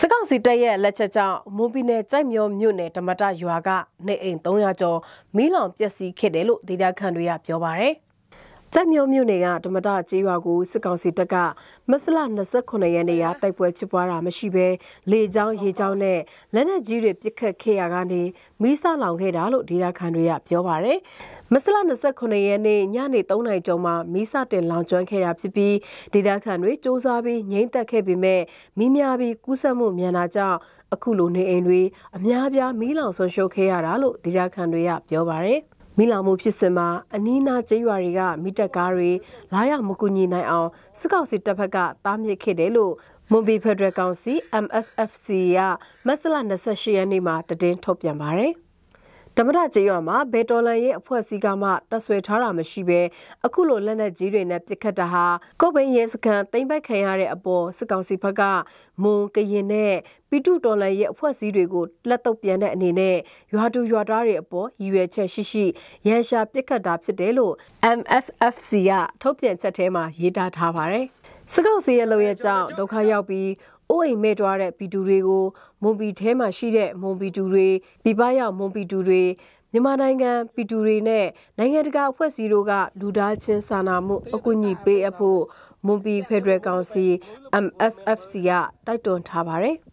စီတပ်ရဲ့လက်ချက်ကြောင့်မွန်ပြည်နယ်ကြိုက်မျောမြို့နယ်ဓမ္မတရွာကနေအိမ်300ကျော်မီးလောင်ပျက်စီးခဲ့တယ်လို့ဒေသခံတွေကပြောပါရယ်။ ကြက်မျိုးမြို့နယ်ကဓမ္မတကျေးရွာကိုစစ်ကောင်စီတပ်ကမစလ29ရက်နေ့ကတိုက်ပွဲဖြစ်ပွားတာမရှိဘဲလေကြောင်းရေကြောင်းနဲ့လက်နက်ကြီးတွေပစ်ခတ်ခဲ့ရကနေမီးစလောင်ခဲ့တာလို့ဒေသခံတွေကပြောပါရယ်။မစလ29ရက်နေ့ညနေ3နာရီကျော်မှာမီးစတင်လောင်ကျွမ်းခဲ့တာဖြစ်ပြီးဒေသခံတွေစ조사ပြီးငိမ့်သက်ခဲ့ပေမဲ့မီးများပြီးကူးစက်မှုမြန်တာကြောင့်အခုလိုနေအိမ်တွေအများပြားမီးလောင်ဆုံးရှုံးခဲ့ရတာလို့ဒေသခံတွေကပြောပါရယ်။ မိလောင်မှုဖြစ်စဉ်မှာအနီးနားကျေးရွာတွေကမိတက်ကားတွေလာရောက်မကူညီနိုင်အောင်စစ်ကောင်စီတပ်ဖက်ကတားမြစ်ခဲ့တယ်လို့မွန်ဘီဖက်ဒရယ်ကောင်စီ MSFC ကမက်စလာ28ရက်နေ့မှာတည်င်းထုတ်ပြန်ပါတယ်။ ဓမ္မဒကျေးရွာမှာဘယ်တော်လန်ရဲ့အဖွဲ့အစည်းကမှတပ်ဆွဲထားတာမရှိဘဲအခုလိုလက်နက်ကြီးတွေနဲ့ပစ်ခတ်တာဟာကုတ်ဘင်းရဲစခန်းတိမ့်ပိုက်ခံရတဲ့အပေါ်စစ်ကောင်စီဘက်ကမွန်ကရင်နဲ့ပီတုတော်လန်ရဲ့အဖွဲ့အစည်းတွေကိုလက်တော့ပြန်တဲ့အနေနဲ့ရွာတူရွာသားတွေအပေါ်ရည်ရွယ်ချက်ရှိရှိရန်ရှာပစ်ခတ်တာဖြစ်တယ်လို့ MSFC ကထုတ်ပြန်ချက်ထဲမှာရေးသားထားပါတယ်။ စစ်ကောင်စီရဲ့လုပ်ရကြောင်းဒုက္ခရောက်ပြီးအိုးအိမ်မဲ့တွားတဲ့ပီတူတွေကိုမွန်ပီထဲမှာရှိတဲ့မွန်ပီတူတွေပြပရောက်မွန်ပီတူတွေမြန်မာနိုင်ငံပီတူတွေနဲ့နိုင်ငံတကာအဖွဲ့အစည်းတို့ကလူသားချင်းစာနာမှုအကူအညီပေးအပ်ဖို့မွန်ပီဖက်ဒရယ်ကောင်စီ MSFC ကတိုက်တွန်းထားပါတယ်။